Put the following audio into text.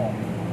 home.